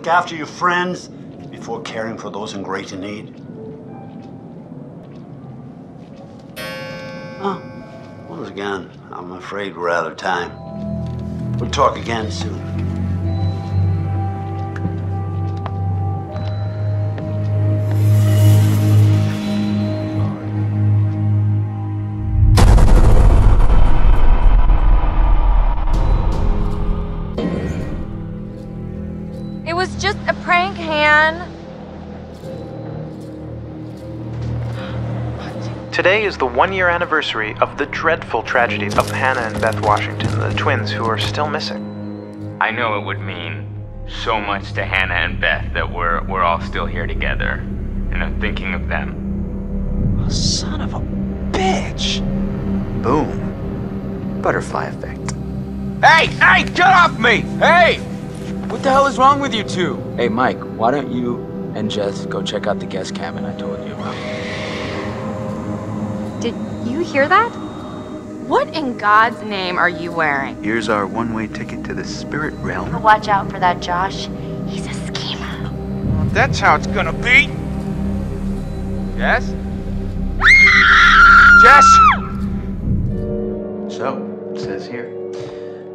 Look after your friends before caring for those in greater need. Oh, once again, I'm afraid we're out of time. We'll talk again soon. Today is the one year anniversary of the dreadful tragedy of Hannah and Beth Washington, the twins who are still missing. I know it would mean so much to Hannah and Beth that we're, we're all still here together. And I'm thinking of them. Son of a bitch! Boom. Butterfly effect. Hey, hey, get off me! Hey! What the hell is wrong with you two? Hey, Mike, why don't you and Jess go check out the guest cabin I told you about? Did you hear that? What in God's name are you wearing? Here's our one way ticket to the spirit realm. Watch out for that, Josh. He's a schemer. That's how it's gonna be. Jess? Jess! So, it says here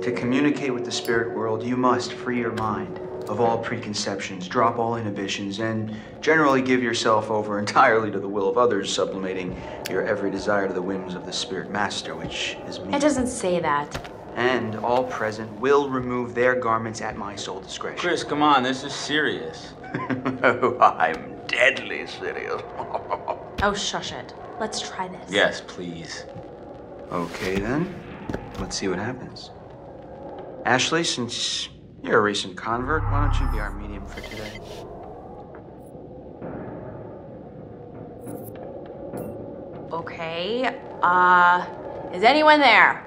to communicate with the spirit world, you must free your mind of all preconceptions, drop all inhibitions, and generally give yourself over entirely to the will of others, sublimating your every desire to the whims of the spirit master, which is me. It doesn't say that. And all present will remove their garments at my sole discretion. Chris, come on, this is serious. oh, I'm deadly serious. Oh, shush it. Let's try this. Yes, please. okay, then. Let's see what happens. Ashley, since you're a recent convert, why don't you be our medium for today? Okay. Uh, is anyone there?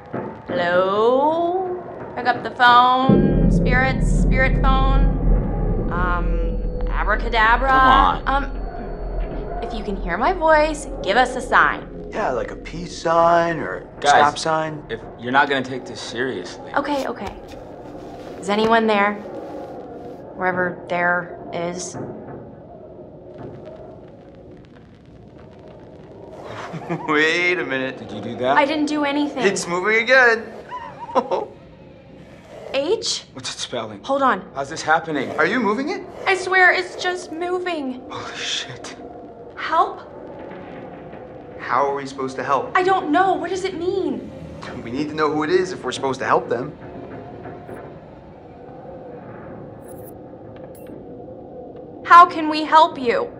Hello? Pick up the phone. Spirits, spirit phone. Um, abracadabra. Come on. Um, if you can hear my voice, give us a sign. Yeah, like a peace sign or a Guys. stop sign. If you're not gonna take this seriously. Okay, okay. Is anyone there? Wherever there is. Wait a minute. Did you do that? I didn't do anything. It's moving again. H? What's it spelling? Hold on. How's this happening? Are you moving it? I swear it's just moving. Holy shit. Help? How are we supposed to help? I don't know. What does it mean? We need to know who it is if we're supposed to help them. How can we help you?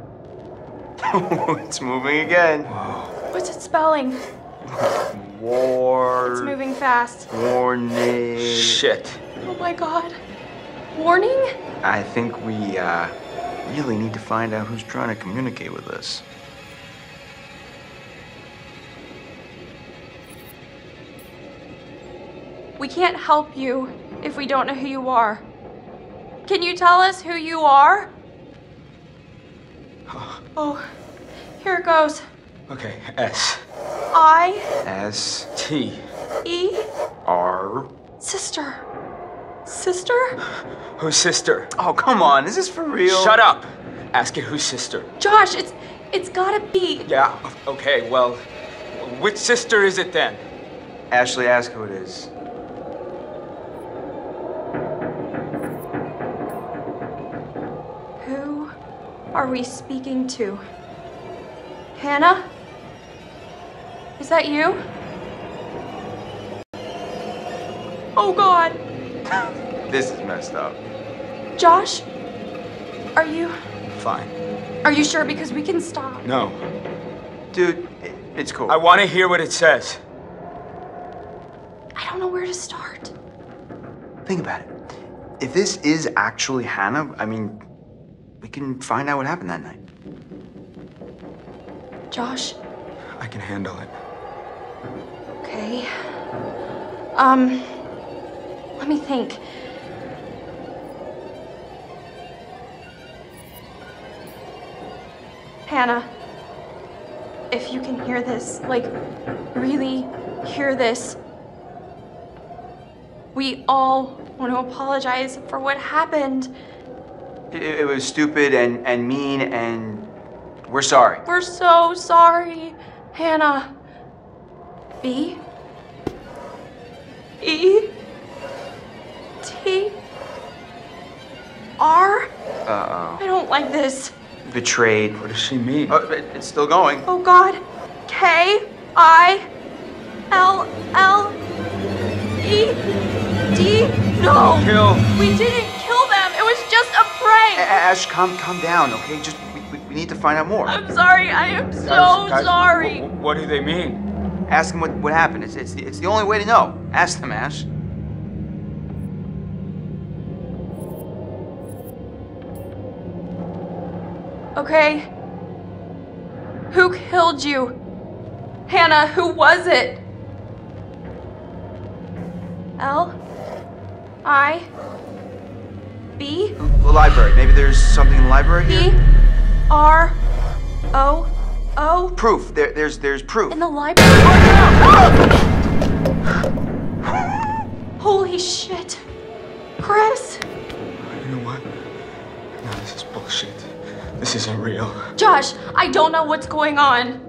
it's moving again. What's it spelling? War. It's moving fast. Warning. Shit. Oh my god. Warning? I think we uh, really need to find out who's trying to communicate with us. We can't help you if we don't know who you are. Can you tell us who you are? Oh, here it goes. Okay, S I S T E R. sister. Sister? Whose sister? Oh, come on. Is this for real? Shut up! Ask it whose sister. Josh, it's it's gotta be. Yeah, okay, well, which sister is it then? Ashley, ask who it is. Are we speaking to? Hannah? Is that you? Oh god. This is messed up. Josh? Are you Fine. Are you sure because we can stop? No. Dude, it's cool. I want to hear what it says. I don't know where to start. Think about it. If this is actually Hannah, I mean, we can find out what happened that night. Josh, I can handle it. okay. Um let me think. Hannah, if you can hear this, like really hear this, we all want to apologize for what happened. It, it was stupid and, and mean, and we're sorry. We're so sorry, Hannah. B E T R. Uh oh. I don't like this. Betrayed. What does she mean? Oh, it- it's still going. Oh God. K I L L E D. No. Kill. We didn't kill them. It was just a A- prank. Ash, calm, calm down, okay? Just we, we, we need to find out more. I'm sorry. I am so Guys, guys, sorry. wh- wh- what do they mean? Ask them what, what happened. It's, it's, the, it's the only way to know. Ask them, Ash. Okay. Who killed you? Hannah, who was it? L I B The library. Maybe there's something in the library B here. R O O Proof. There, there's there's proof. in the library. Oh, no. Holy shit. Chris, You know what? No, this is bullshit. This isn't real. Josh, I don't know what's going on.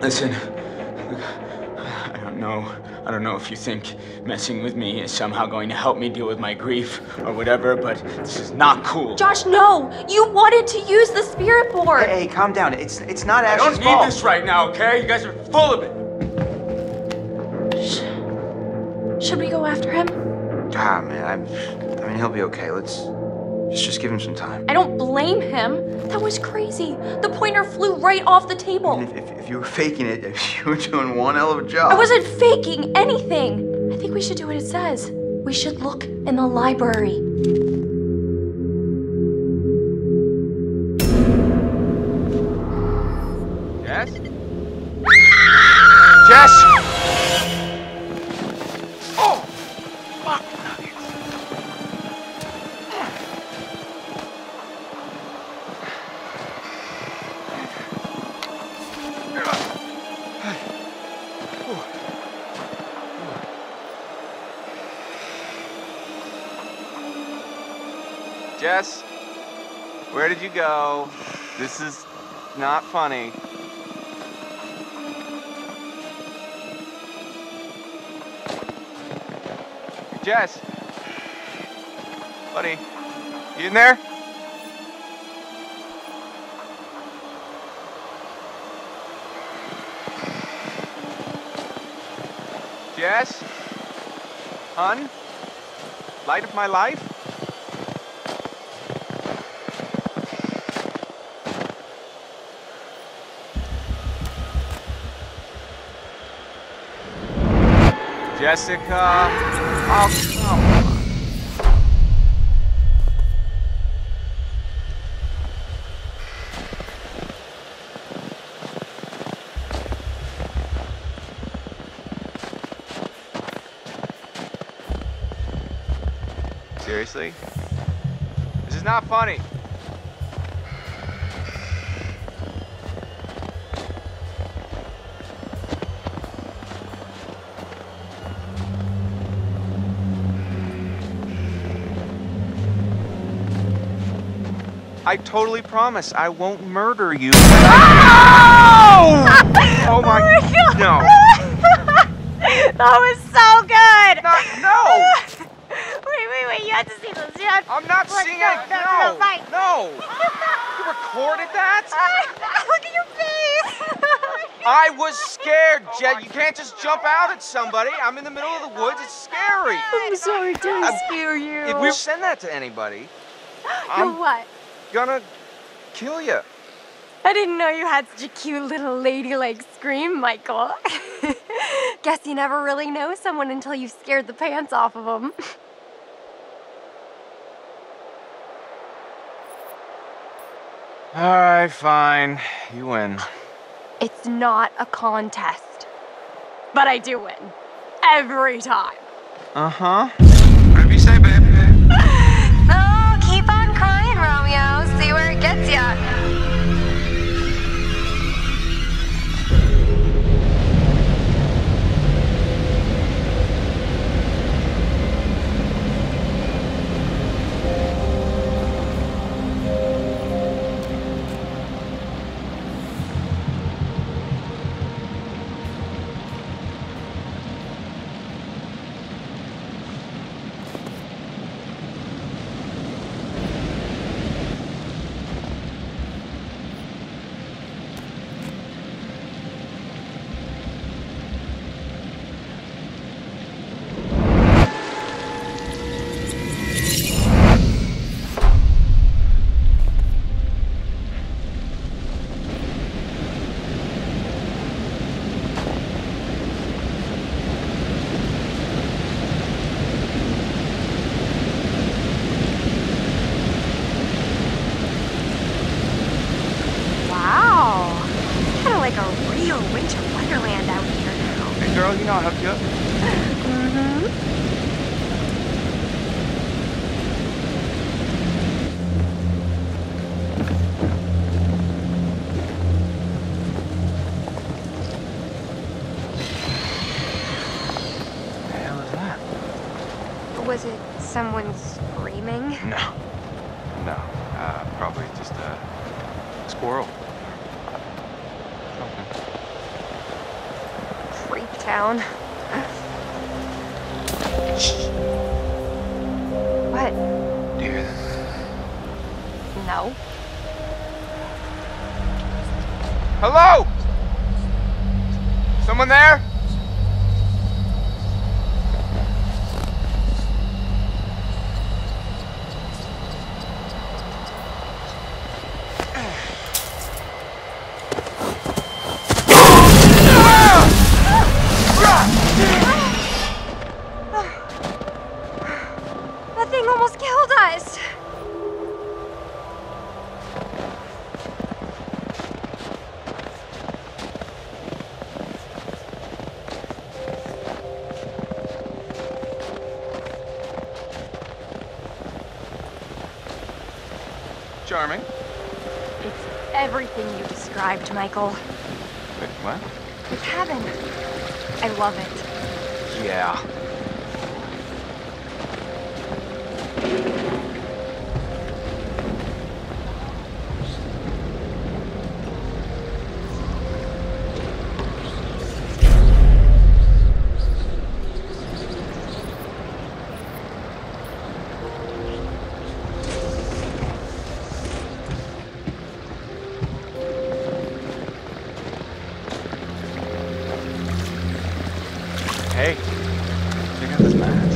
Listen, I don't know. I don't know if you think messing with me is somehow going to help me deal with my grief or whatever, but this is not cool. Josh, no! You wanted to use the spirit board! Hey, hey, calm down. It's it's not Ash's fault. I don't need fault. this right now, okay? You guys are full of it. Should we go after him? Ah, man. I'm, I mean, he'll be okay. Let's just just give him some time. I don't blame him. That was crazy. The pointer flew right off the I table. mean, if, if, if you were faking it, if you were doing one hell of a job. I wasn't faking anything. I think we should do what it says. We should look in the library. Jess? This is not funny. Jess. Buddy, you in there? Jess? Hun? Light of my life? Jessica. Oh, come on. Seriously? This is not funny. I totally promise I won't murder you. Oh! oh my no. That was so good. Not, no. wait, wait, wait! You have to see this. You have I'm not Look, seeing no, it. no, no, No. right. No. You recorded that? Look at your face. I was scared, oh Jet. You can't just jump out at somebody. I'm in the middle of the woods. It's scary. Oh I'm sorry to I'm- scare you. If we send that to anybody, You're I'm what? Gonna kill you. I didn't know you had such a cute little ladylike scream, Michael. Guess you never really know someone until you've scared the pants off of them. All right, fine. You win. It's not a contest, but I do win every time. Uh described, Michael. Wait, what? It's heaven. I love it. Yeah. Hey, check out this mat.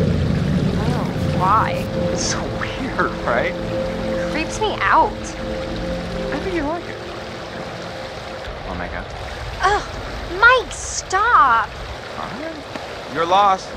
Oh, why? It's so weird, right? It creeps me out. I think you like it. Wanna make out? Ugh, Mike, stop. Alright. You're lost.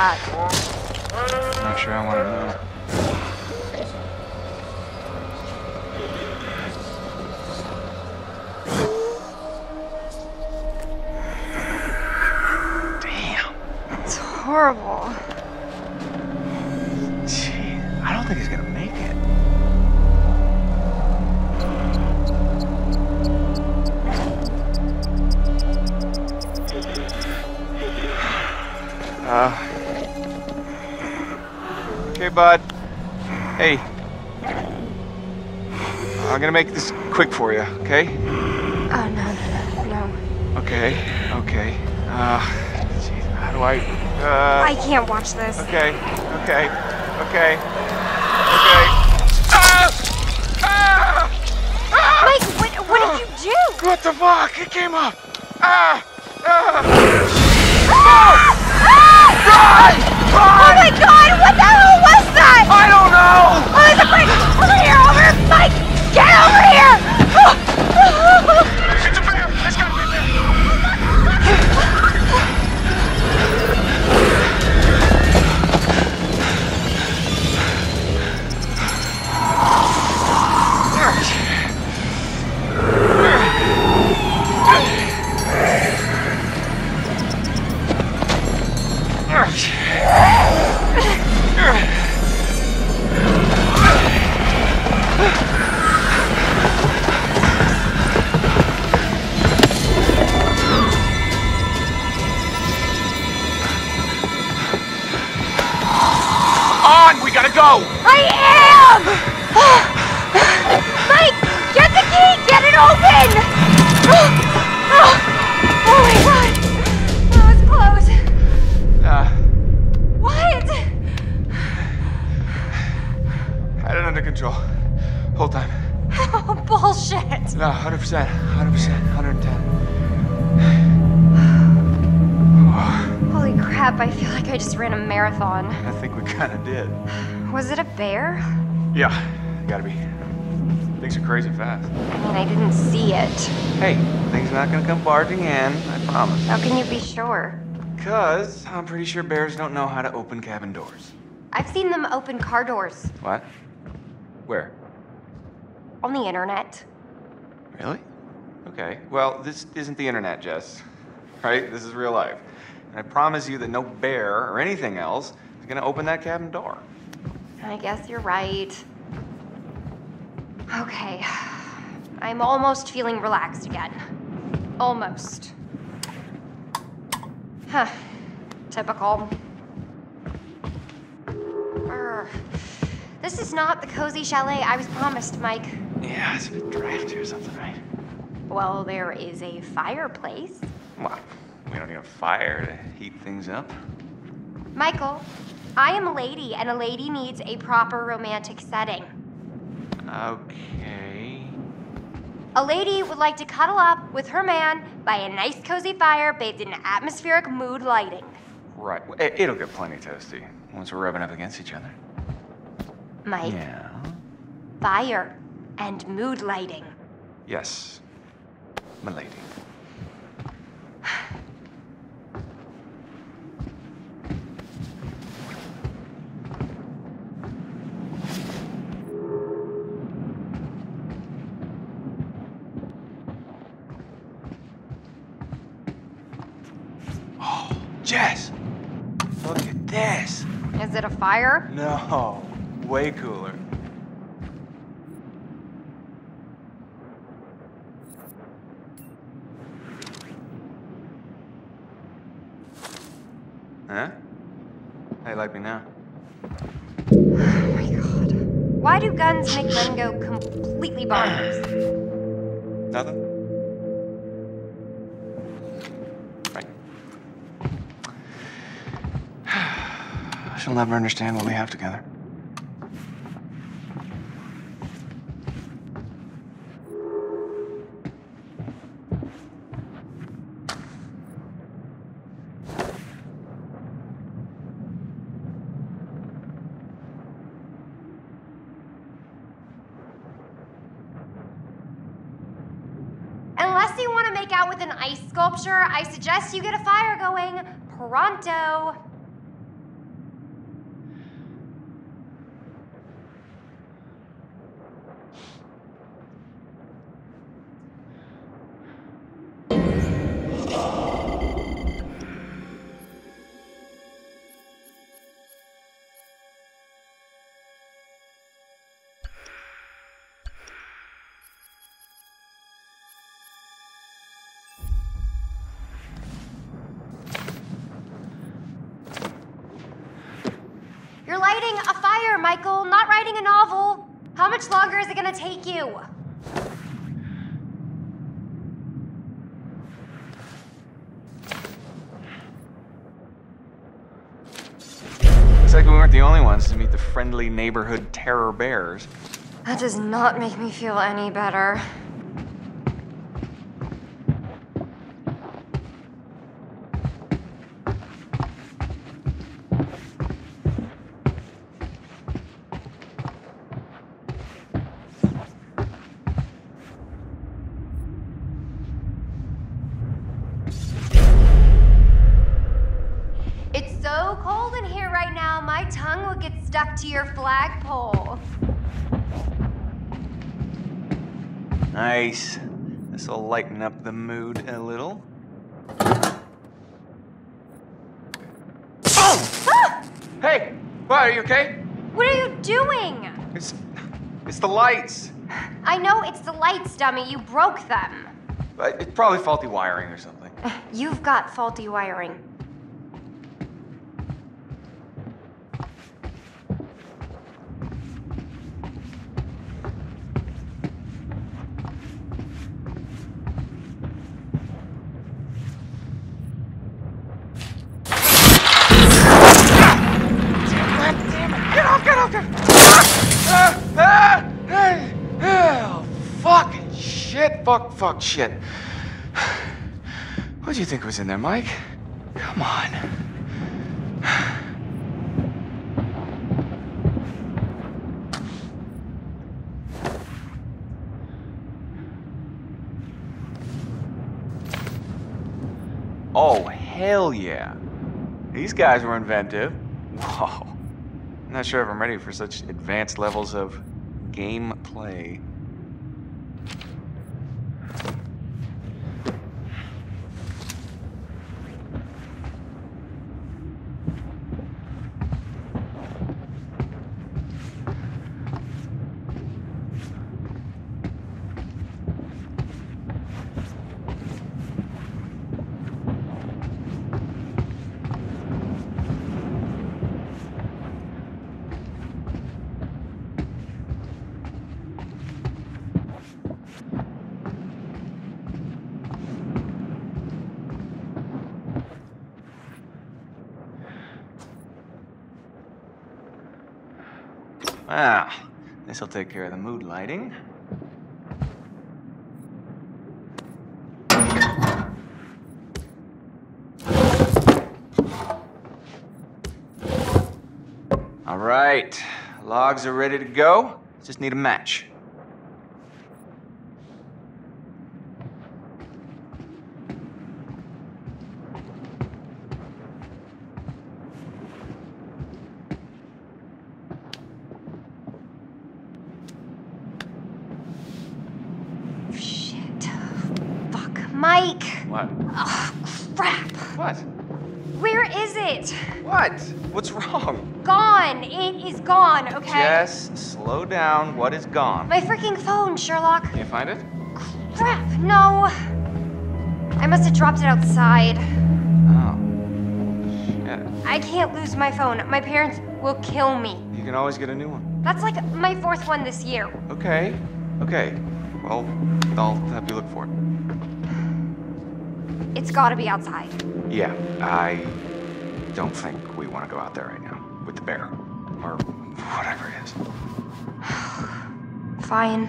Be Hey. I'm gonna make this quick for you, okay? Oh, no, no, no, no. Okay, okay. Uh, geez, how do I? Uh. I can't watch this. Okay, okay, okay, okay. Ah! Ah! Ah! Mike, what, what did you do? What the fuck? It came up. Ah! 110. Holy crap, I feel like I just ran a marathon. I think we kinda did. Was it a bear? Yeah, gotta be. Things are crazy fast. I mean, I didn't see it. Hey, things not gonna come barging in, I promise. How can you be sure? Cause I'm pretty sure bears don't know how to open cabin doors. I've seen them open car doors What? Where? on the internet. Really? Okay. Well, this isn't the internet, Jess. Right? This is real life. And I promise you that no bear or anything else is gonna open that cabin door. I guess you're right. Okay. I'm almost feeling relaxed again. Almost. Huh. Typical. Brr. This is not the cozy chalet I was promised, Mike. Yeah, it's a bit drafty or something, right? Well, there is a fireplace. Well, we don't need a fire to heat things up. Michael, I am a lady, and a lady needs a proper romantic setting. Okay. A lady would like to cuddle up with her man by a nice cozy fire bathed in atmospheric mood lighting. Right. It- It'll get plenty toasty once we're rubbing up against each other. Mike, Yeah. fire and mood lighting. Yes. Milady. Oh, Jess! Look at this! Is it a fire? No, way cooler. Huh? How you like me now? Oh my god. Why do guns make men go completely bonkers? Nothing? Right. She'll never understand what we have together. Unless you want to make out with an ice sculpture, I suggest you get a fire going Michael, not writing a novel. How much longer is it gonna take you? Looks like we weren't the only ones to meet the friendly neighborhood terror bears. That does not make me feel any better. Lighten up the mood a little. Oh! Ah! Hey! What, are you okay? What are you doing? It's, it's the lights. I know it's the lights, dummy. You broke them. But It's probably faulty wiring or something. You've got faulty wiring. Fuck, fuck, shit. What do you think was in there, Mike? Come on. Oh, hell yeah. These guys were inventive. Whoa. I'm not sure if I'm ready for such advanced levels of gameplay. Wow. This'll take care of the mood lighting. All right. Logs are ready to go. Just need a match. Shit. Fuck. Mike! What? Oh, crap. What? Where is it? What? What's wrong? Gone. It is gone, okay? Jess, What is gone? My freaking phone, Sherlock. Can you find it? Crap. No. I must have dropped it outside. Oh. Shit. I can't lose my phone. My parents will kill me. You can always get a new one. That's like my fourth one this year. Okay. Okay. Well, I'll help you look for it. It's gotta be outside. Yeah, I don't think we want to go out there right now with the bear or whatever it is. Fine.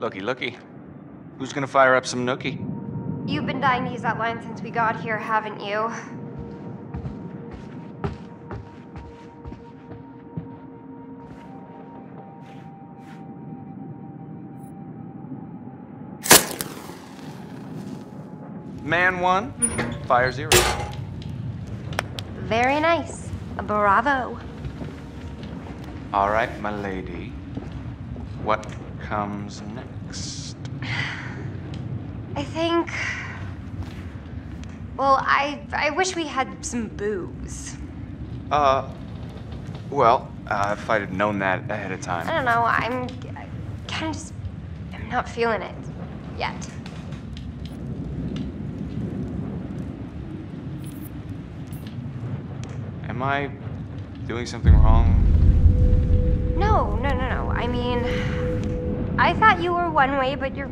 Looky, looky. Who's gonna fire up some nookie? You've been dying to use that line since we got here, haven't you? Man one, fire zero. Very nice. Bravo. All right, my lady. What comes next? I think. Well, I I wish we had some booze. Uh, well, uh, if I'd known that ahead of time. I don't know. I'm kind of just. I'm not feeling it yet. Am I doing something wrong? No, no, no, no. I mean, I thought you were one way, but you're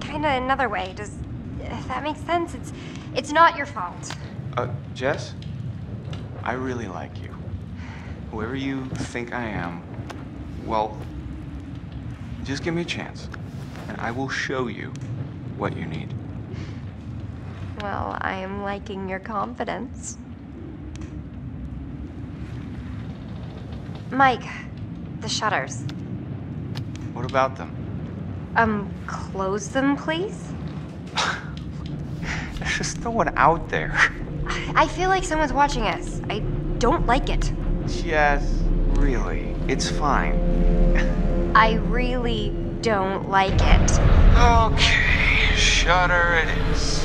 kind of another way. Does if that makes sense? It's it's not your fault. Uh, Jess? I really like you. Whoever you think I am, well, just give me a chance, and I will show you what you need. Well, I am liking your confidence. Mike, the shutters. What about them? Um, close them, please? There's just no one out there. I feel like someone's watching us. I don't like it. Yes, really, it's fine. I really don't like it. Okay, shutter it is.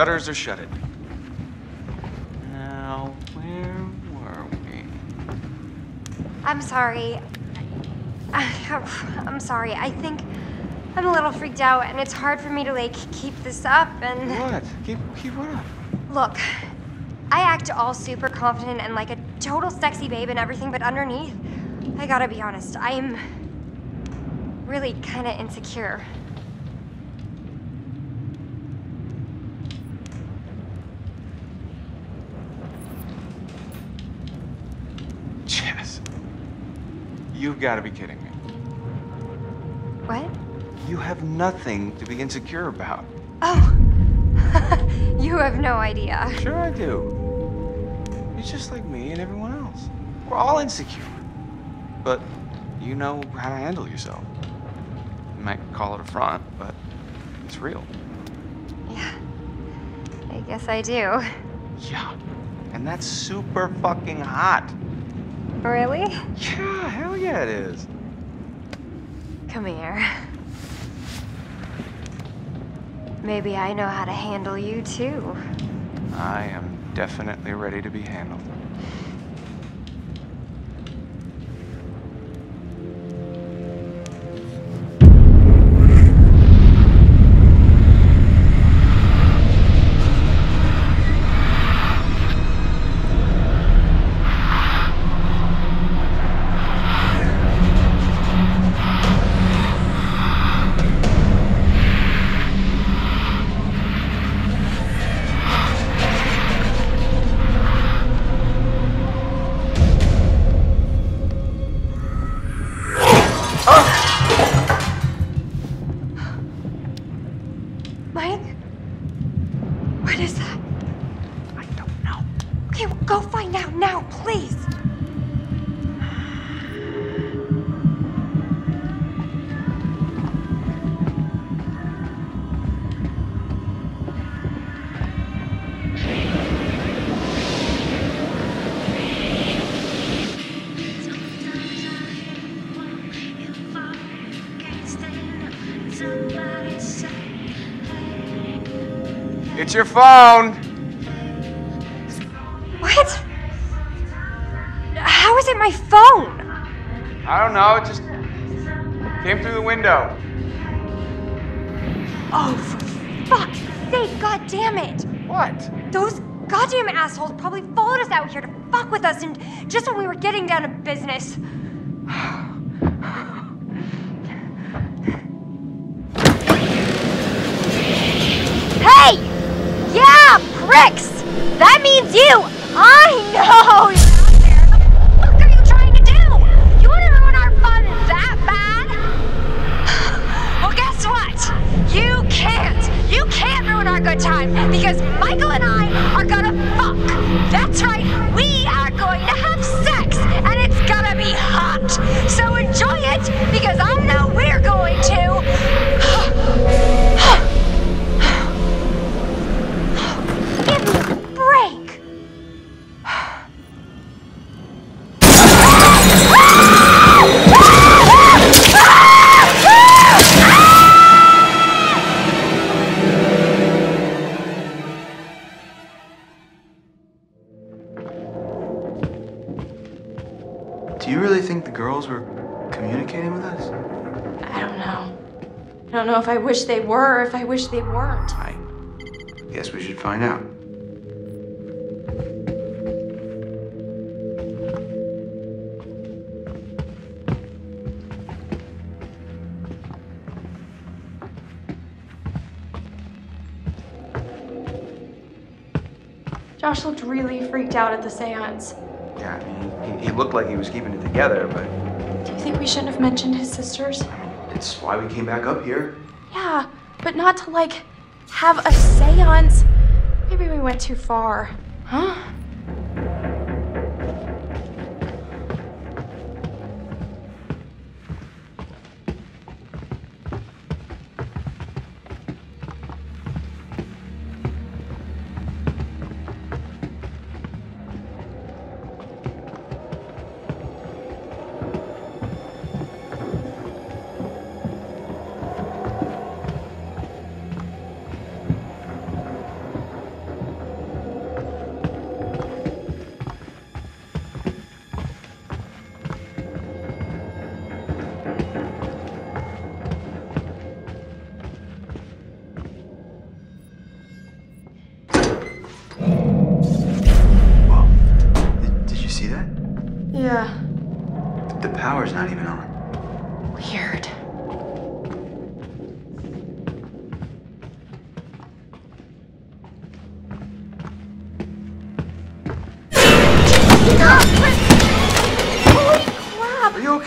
Shutters are shutted. Now, where were we? I'm sorry. I'm sorry. I think I'm a little freaked out, and it's hard for me to like keep this up. And What? Keep keep what up? look, I act all super confident and like a total sexy babe and everything, but underneath, I gotta be honest, I'm really kind of insecure. Jess. You've got to be kidding me. What? You have nothing to be insecure about. Oh, you have no idea. Sure I do. You're just like me and everyone else. We're all insecure. But you know how to handle yourself. You might call it a front, but it's real. Yeah, I guess I do. Yeah. And that's super fucking hot. Really? Yeah, hell yeah it is. Come here. Maybe I know how to handle you too. I am definitely ready to be handled. It's your phone. What? How is it my phone? I don't know. It just came through the window. Oh, for fuck's sake, god damn it! What? Those goddamn assholes probably followed us out here to fuck with us and just when we were getting down to business. Yeah! That means you! I know! Wish they were if I wish they weren't. I guess we should find out. Josh looked really freaked out at the seance. Yeah, I mean, he, he looked like he was keeping it together, but Do you think we shouldn't have mentioned his sisters? it's why we came back up here. Yeah, but not to like have a seance. Maybe we went too far. Huh?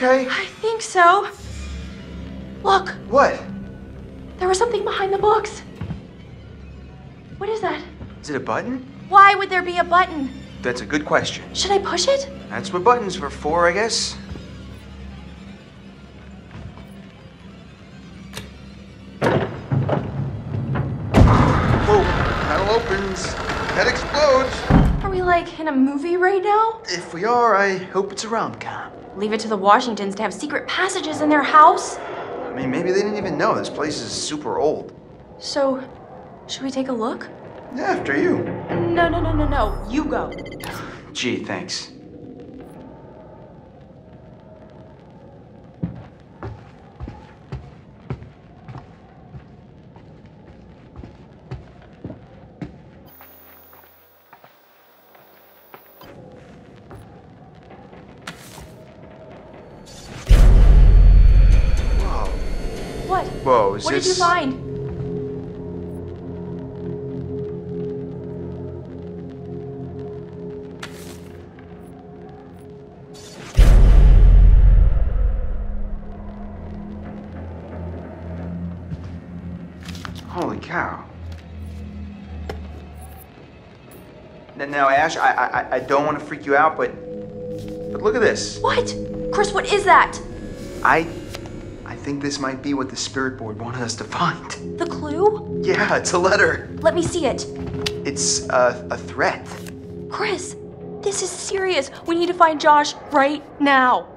Okay? I think so. Look, What? there was something behind the books. What is that? Is it a button? Why would there be a button? That's a good question. Should I push it? That's what buttons are for, I guess. Movie right now? If we are, I hope it's a rom-com. Leave it to the Washingtons to have secret passages in their house? I mean, maybe they didn't even know this place is super old. So, should we take a look? After you. No, no, no, no, no. You go. Gee, thanks. What? Whoa, is what this... did you find? Holy cow. Now, Ash, I, I, I don't want to freak you out, but, but look at this. What? Chris, what is that? I think this might be what the spirit board wanted us to find. The clue? Yeah, it's a letter. Let me see it. It's a, a threat. Chris, this is serious. We need to find Josh right now.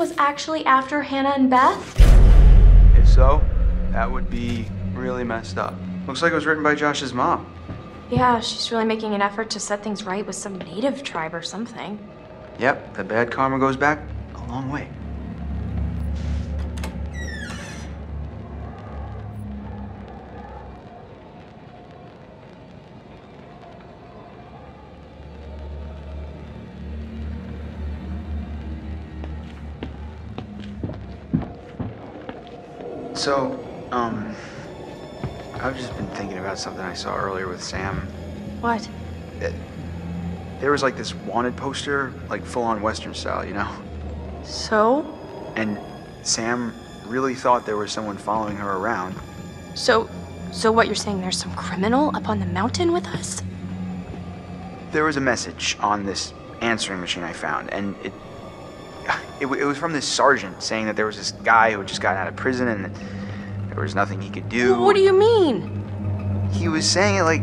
Was actually after Hannah and Beth? If so, that would be really messed up. Looks like it was written by Josh's mom. Yeah, she's really making an effort to set things right with some native tribe or something. Yep, the bad karma goes back a long way. So, um, I've just been thinking about something I saw earlier with Sam. What? There was like this wanted poster, like full on Western style, you know? So? And Sam really thought there was someone following her around. So, so what you're saying? There's some criminal up on the mountain with us? There was a message on this answering machine I found, and it, it, w- it was from this sergeant saying that there was this guy who had just gotten out of prison and that there was nothing he could do. What do you mean? He was saying it like,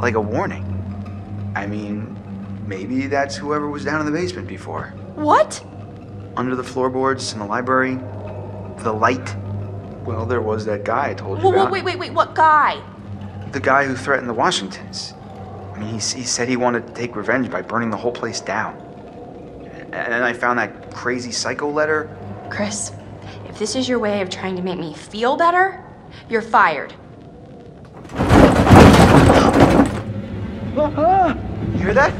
like a warning. I mean, maybe that's whoever was down in the basement before. What? Under the floorboards in the library, the light. Well, there was that guy I told you Whoa, whoa, about. wait, wait, wait. What guy? The guy who threatened the Washingtons. I mean, he, he said he wanted to take revenge by burning the whole place down. And then I found that crazy psycho letter. Chris, if this is your way of trying to make me feel better, you're fired. You hear that?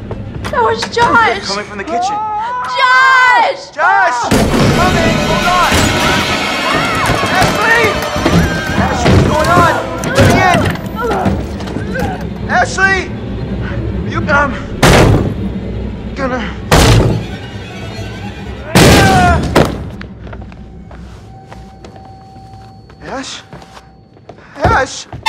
That was Josh! Coming from the kitchen. Josh! Josh! Coming! Hold on! Ashley! Ashley, what's going on? Let me in! Ashley! You, um... Gonna... Ash? Ash?